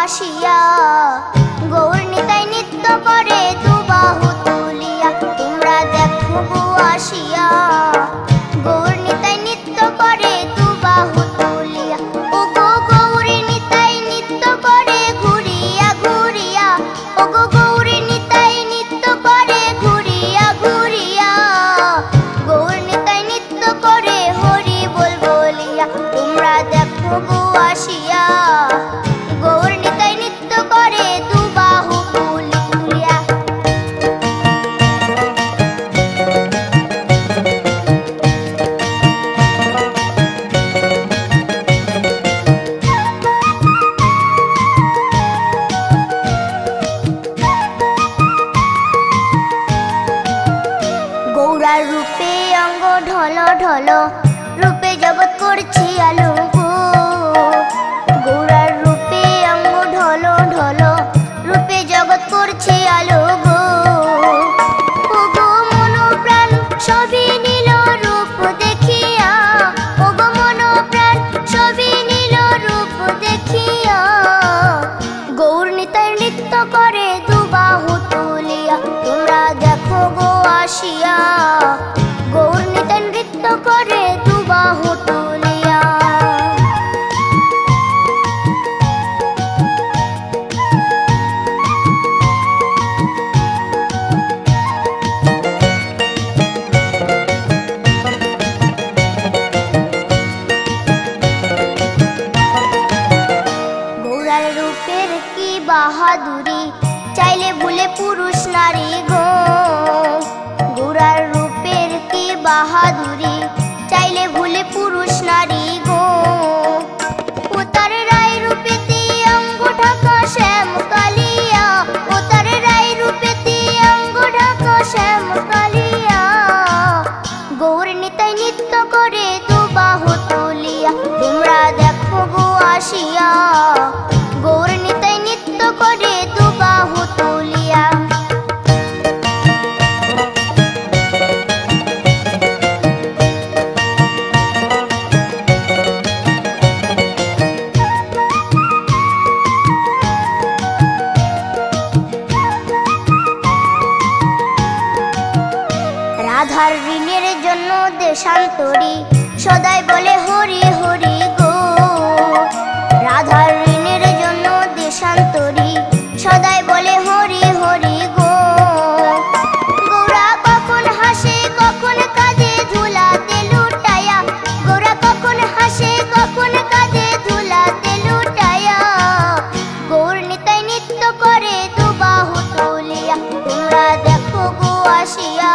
আসিয়া। গৌর নিতাই নৃত্য করে দুবাহু তুলিয়া। তোমরা দেখো গো আসিয়া। গৌর নিতাই নৃত্য করে তুলিয়া। ও গো নিতাই নৃত্য করে ঘুরিয়া ঘুরিয়া। ও গো গৌরী নিতাই নৃত্য করে ঘুরিয়া ঘুরিয়া। গৌর নিতাই নৃত্য করে হরি বল বলিয়া। তোমরা দেখো গো আসিয়া। রূপে অঙ্গ রূপে জগৎ করছি আলো। episodio গৌরার রূপের কি বাহাদুরি? চাইলে ভুলে পুরুষ নারী গো। গৌরার রূপের কি বাহাদুরি? চাইলে ভুলে পুরুষ নারী গো। ও তার রায় রূপেতে অঙ্গ ঢাকা শ্যাম কালিয়া ও তার রায় রূপেতে অঙ্গ ঢাকা শ্যাম কালিয়া গৌর করে তুলিয়া। দেখো রাধার ঋণের জন্য দেশান্তরী। সদাই বলে, হরি হরি গো। রাধার ঋণের জন্য দেশান্তরী। সদাই বলে, হরি হরি গো। গোরা কখন হাসে, কখন কাঁদে ধুলাতে লুটায়া গোরা কখন হাসে, কখন কাঁদে ধুলাতে লুটায়া গৌর নিতাই নৃত্য করে, দুবাহু তুলিয়া। তোমরা দেখো গো আসিয়া।